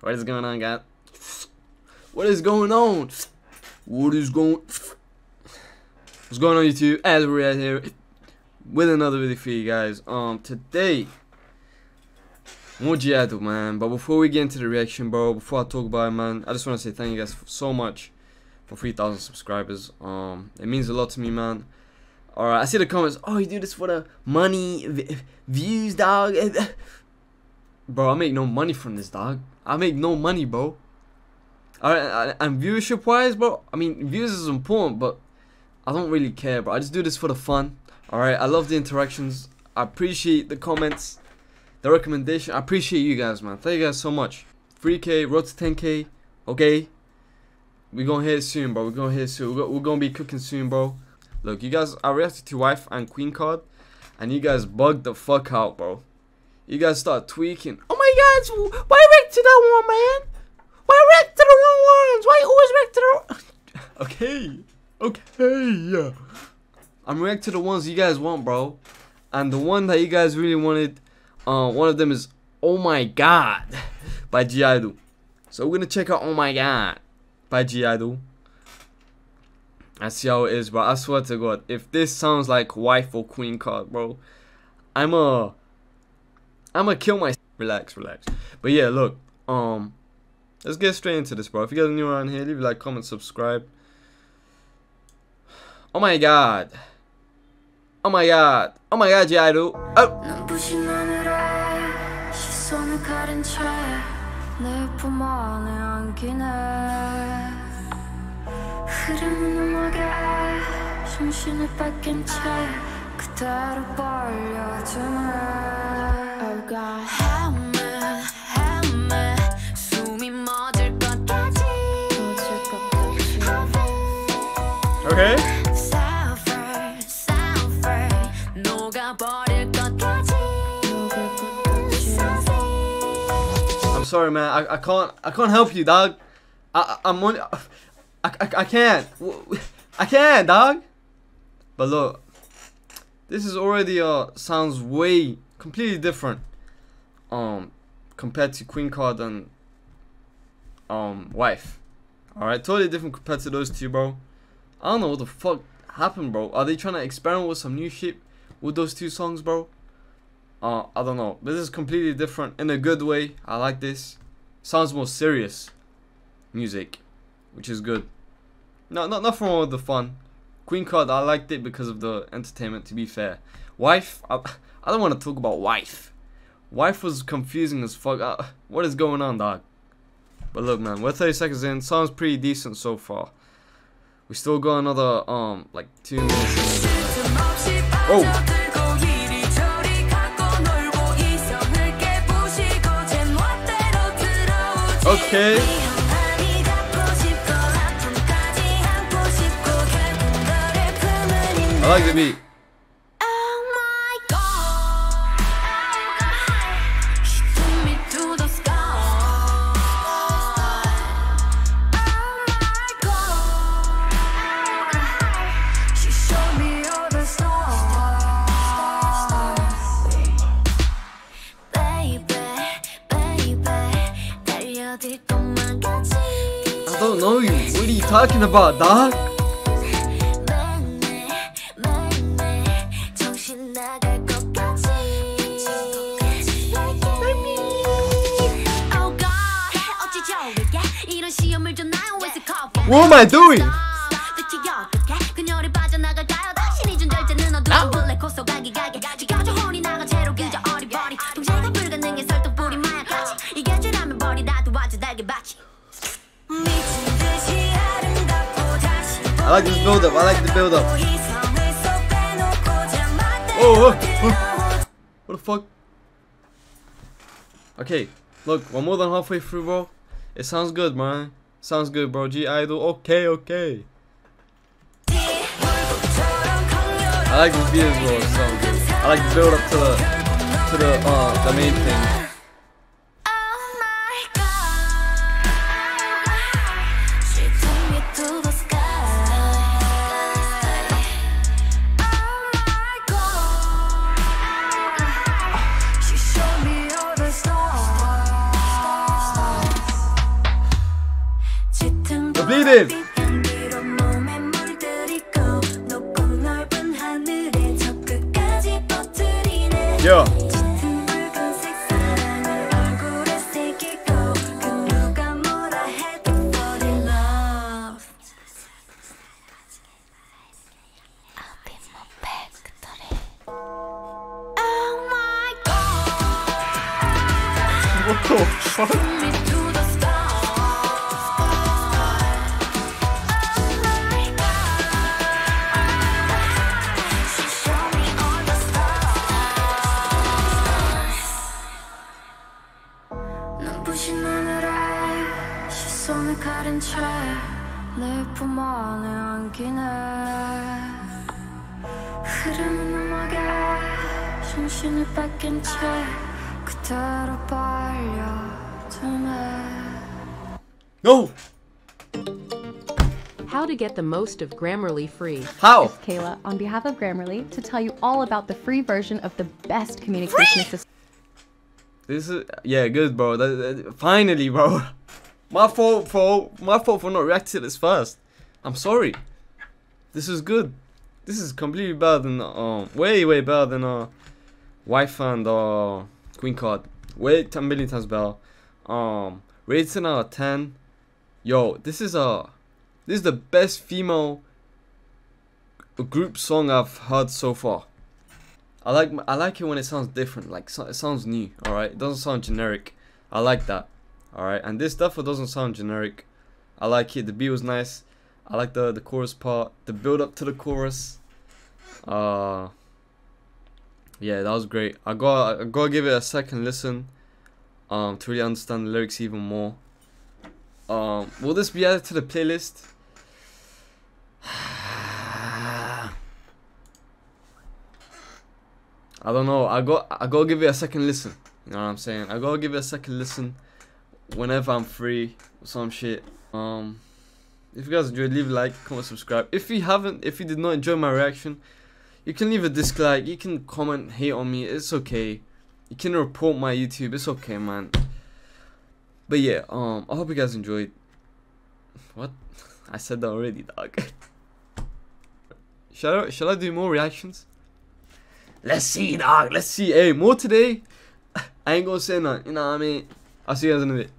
What is going on, guys? What is going on? What is going? What's going on, YouTube? As we're here with another video for you guys. Um, today, (G)I-DLE, man. But before we get into the reaction, bro, before I talk about it, man, I just want to say thank you guys so much for 3,000 subscribers. Um, it means a lot to me, man. Alright, I see the comments. Oh, you do this for the money, views, dog. bro, I make no money from this, dog. I make no money, bro. Alright, and viewership wise, bro, I mean, views is important, but I don't really care, bro. I just do this for the fun. Alright, I love the interactions. I appreciate the comments, the recommendation. I appreciate you guys, man. Thank you guys so much. 3K, road to 10K, okay? We're gonna hit soon, bro. We're gonna hit soon. We're, we're gonna be cooking soon, bro. Look, you guys, I reacted to wife and queen card, and you guys bugged the fuck out, bro. You guys start tweaking. Oh my god, why react to that one, man? Why react to the wrong ones? Why always react to the Okay, okay. I'm reacting to the ones you guys want, bro. And the one that you guys really wanted, uh, one of them is Oh My God by (G)I-DLE. So we're gonna check out Oh My God by (G)I-DLE. I see how it is, bro. I swear to God, if this sounds like wife or queen card, bro, I'm a, I'm gonna kill my relax, relax. But yeah, look, um, let's get straight into this, bro. If you guys are new around here, leave a like, comment, subscribe. Oh my god. Oh my god. Oh my god, Yeah, I do. Oh. Okay. I'm sorry, man. I, I can't. I can't help you, dog. I, I'm on. I, I, I can't. I can't, dog. But look, this is already uh sounds way completely different. Um, compared to Queen Card and um wife. All right, totally different compared to those two, bro. I don't know what the fuck happened, bro. Are they trying to experiment with some new shit with those two songs, bro? Uh, I don't know. This is completely different in a good way. I like this. Sounds more serious music, which is good. No, not nothing wrong with the fun. Queen card, I liked it because of the entertainment. To be fair, wife, I, I don't want to talk about wife. Wife was confusing as fuck. Uh, what is going on, dog? But look, man, we're 30 seconds in. Sounds pretty decent so far. We still got another um like two minutes. Oh. Okay. I like the beat. Talking about, dog? What am I doing? Like this build up. I like the build up. Oh, oh, oh. what the fuck? Okay, look, we're more than halfway through, bro. It sounds good, man. Sounds good, bro. (G)I-DLE. Okay, okay. I like this beat as well. It sounds good. I like the build up to the to the uh the main thing. Oh my god What the fuck? 채내 품 안에 안기네 흐르는 음악에 정신을 뺏긴 채 그대로 빨려드네 No. How to get the most of Grammarly free. How? Kayla on behalf of Grammarly to tell you all about the free version of the best communication assistant. This is yeah, good, bro. That, that- finally, bro. My fault for my fault for not reacting to this first. I'm sorry. This is good. This is completely better than um way way better than uh wife and uh queen card. Way ten million times better. Um rated out of ten. Yo, this is a this is the best female group song I've heard so far. I like I like it when it sounds different, like so, it sounds new. All right, it doesn't sound generic. I like that. All right, and this stuff doesn't sound generic. I like it. The beat was nice. I like the the chorus part, the build up to the chorus. Uh, yeah, that was great. I got I gotta give it a second listen, um, to really understand the lyrics even more. Um, will this be added to the playlist? I don't know. I got I gotta give it a second listen. You know what I'm saying? I gotta give it a second listen whenever I'm free or some shit. Um, if you guys enjoyed, leave a like, comment, subscribe. If you haven't, if you did not enjoy my reaction, you can leave a dislike. You can comment, hate on me. It's okay. You can report my YouTube. It's okay, man. But yeah, um, I hope you guys enjoyed. What? I said that already, dog. shall I, shall I do more reactions? Let's see, dog. Let's see. Hey, more today. I ain't gonna say nothing. You know what I mean? I'll see you guys in a bit.